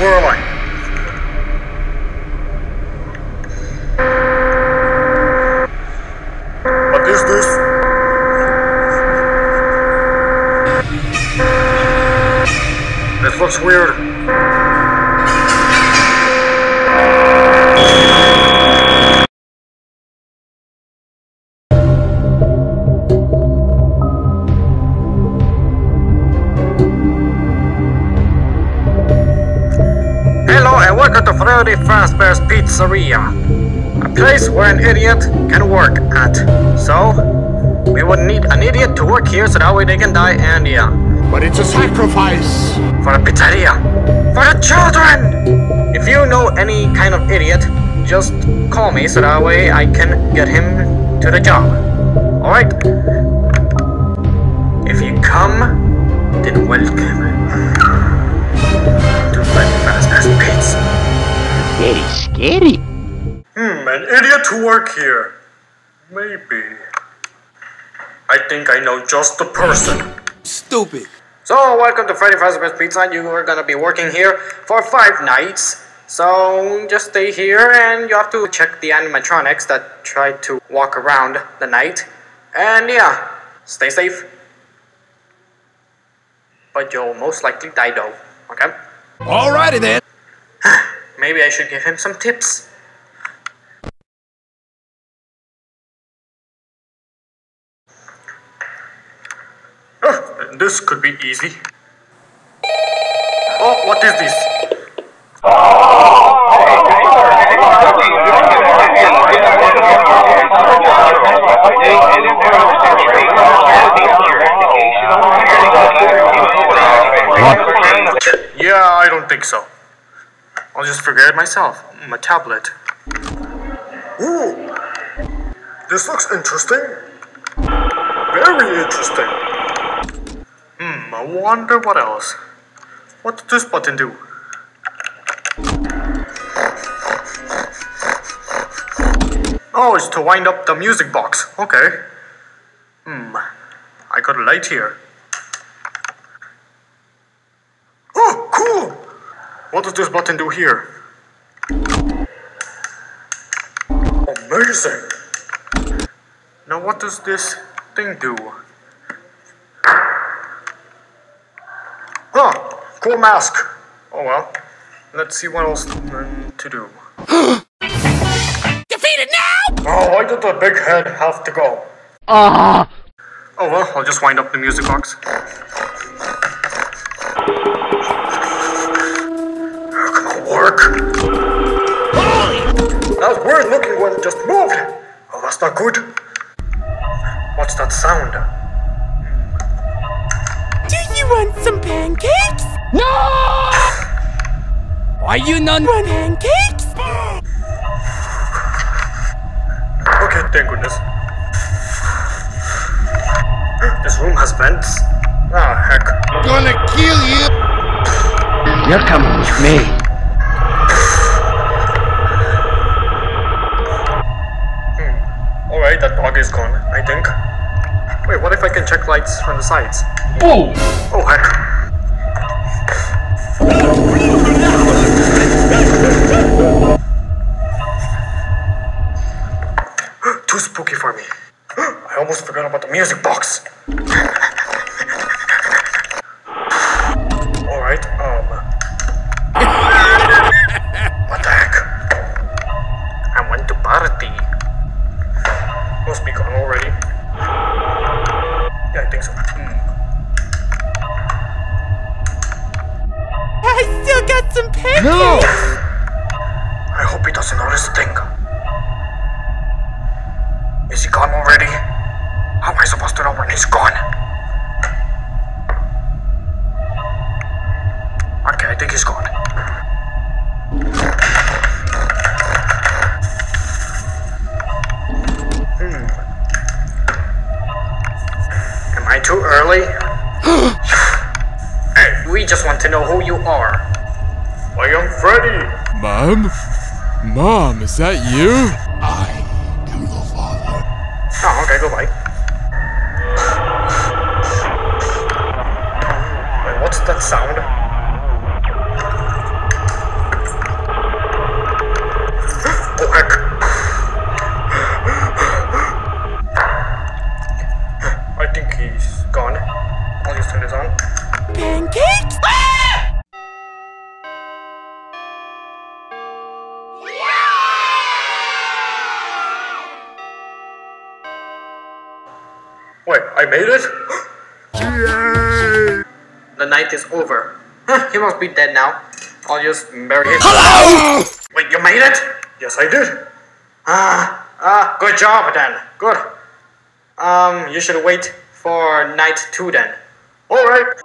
Where welcome to Freddy Fazbear's Pizzeria, a place where an idiot can work at. So, we would need an idiot to work here so that way they can die and yeah, But it's a sacrifice. for a pizzeria, for the children! If you know any kind of idiot, just call me so that way I can get him to the job. Alright? If you come, then welcome Very scary. Hmm, an idiot to work here. Maybe. I think I know just the person. Stupid. So, welcome to Freddy Fazbear's Pizza. You are gonna be working here for five nights. So, just stay here and you have to check the animatronics that try to walk around the night. And yeah, stay safe. But you'll most likely die though, okay? Alrighty then. Maybe I should give him some tips. Huh, this could be easy. Oh, what is this? Yeah, I don't think so. I'll just figure it myself. My tablet. Ooh, this looks interesting. Very interesting. Hmm, I wonder what else. What does this button do? Oh, it's to wind up the music box. Okay. Hmm, I got a light here. Oh, cool! What does this button do here? Amazing! Now what does this thing do? Huh, cool mask. Oh well. Let's see what else mm, to do. Defeated now! Oh, why did the big head have to go? Ah. Oh well, I'll just wind up the music box. Come on, work. That weird looking one just moved. Oh, that's not good. What's that sound? Do you want some pancakes? No! Why you not Want pancakes? Okay, thank goodness. This room has vents. Ah, heck. Gonna kill you. You're coming with me. Alright, is gone, I think. Wait, what if I can check lights from the sides? Oh. Oh, heck. Too spooky for me. I almost forgot about the music box. Is that you? I am your father. Oh, okay, goodbye. I made it? Yay! The night is over. He must be dead now. I'll just bury him. Hello! Wait, you made it? Yes, I did. Ah, ah, good job then. Good. Um, you should wait for night two then. Alright.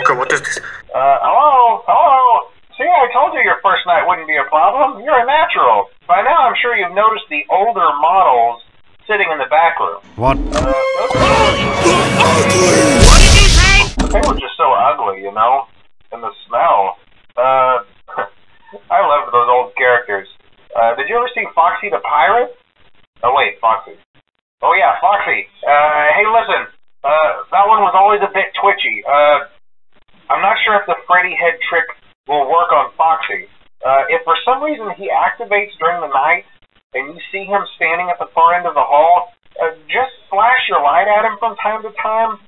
Okay, what is this? Uh, hello? Hello? See, I told you your first night wouldn't be a problem. You're a natural. By now, I'm sure you've noticed the older models sitting in the back room. What? Uh, those They were just so ugly, you know? And the smell. Uh, I loved those old characters. Uh, did you ever see Foxy the Pirate? Oh, wait, Foxy. Oh, yeah, Foxy. Uh, hey, listen. Uh, that one was always a bit twitchy. Uh, I'm not sure if the Freddy head trick will work on Foxy. Uh, if for some reason he activates during the night and you see him standing at the far end of the hall, uh, just flash your light at him from time to time.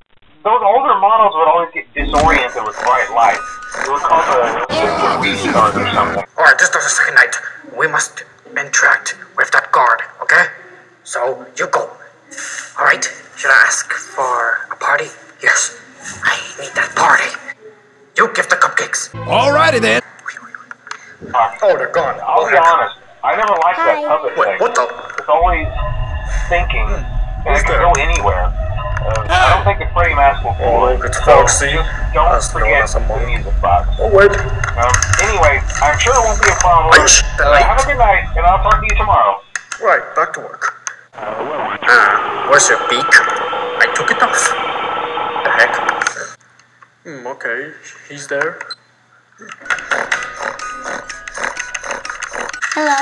Those older models would always get disoriented with bright light. It would cause a restart or something. Alright, this is the second night. We must interact with that guard, okay? So, you go. Alright, should I ask for a party? Yes, I need that party. You give the cupcakes. Alrighty then. Oh, they're gone. I'll be honest. I never liked that puppet Wait, thing. what the? It's always thinking, and it can there? go anywhere. Uh, I don't think the Freddy mask will fool Oh, it. it's so Foxy. Don't That's known forget as a the music box. Oh, wait. Um, anyway, I'm sure it won't be a problem. Shh, Uh, have a good night, and I'll talk to you tomorrow. Right, back to work. Ah, where's your beak? I took it off. The heck? Hmm, okay, he's there. Hello?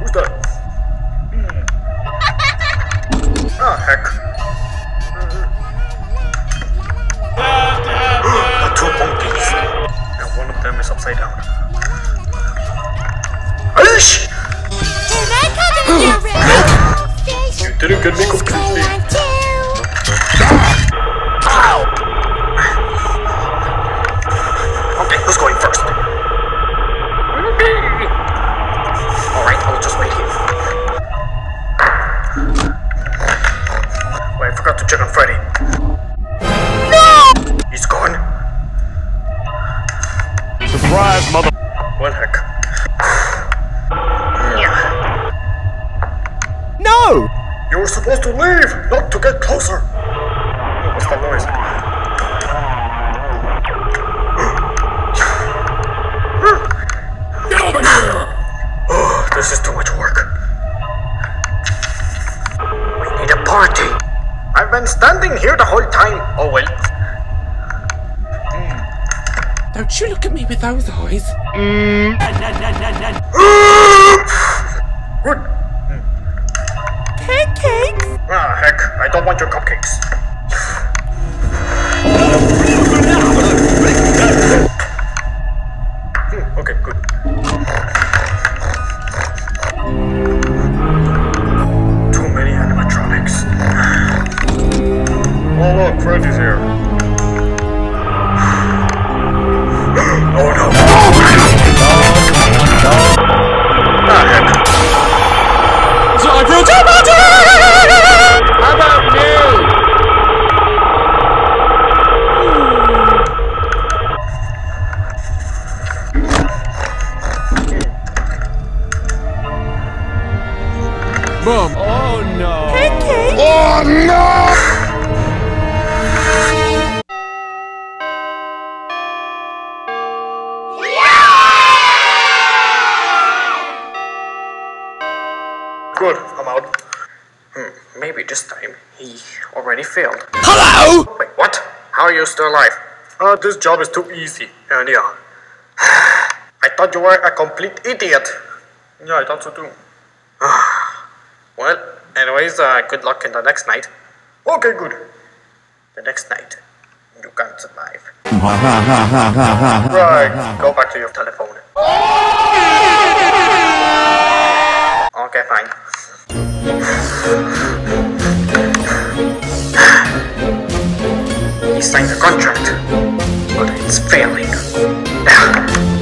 Who's that? Ah, heck. the two monkeys. And one of them is upside down. Aish! Can I come in your? You didn't get me completely. Surprise, mother. Well, heck. Yeah. No! You were supposed to leave, not to get closer. Oh, what's that noise? Oh, this is too much work. We need a party. I've been standing here the whole time. Oh well. Don't you look at me with those eyes. Good. Pancakes? Ah, heck, I don't want your cupcakes. Hmm, maybe this time he already failed. hello! Wait, what? How are you still alive? Uh, this job is too easy, and yeah. I thought you were a complete idiot. Yeah, I thought so too. well, anyways, uh, good luck in the next night. Okay, good. The next night, you can't survive. right, go back to your telephone. Okay, fine. He signed a contract, but it's failing.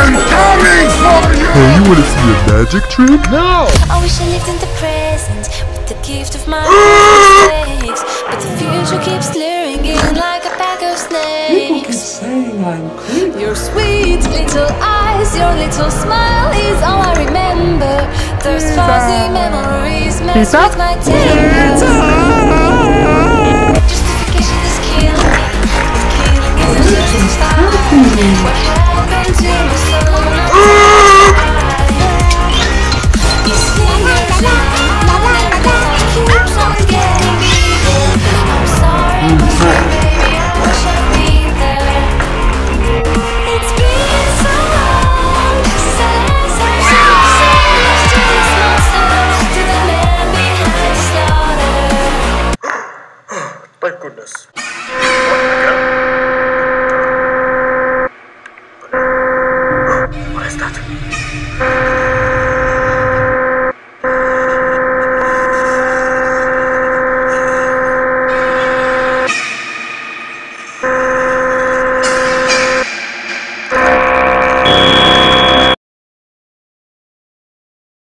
I'm coming for you! Hey, you wanna see a magic trick? No! I wish I lived in the present with the gift of my mistakes. but the future keeps in like a pack of snakes. People keep saying I'm creepy. Your sweet little eyes, your little smile is all I remember. Those fuzzy memories mess with my tears. What happened to me? my goodness.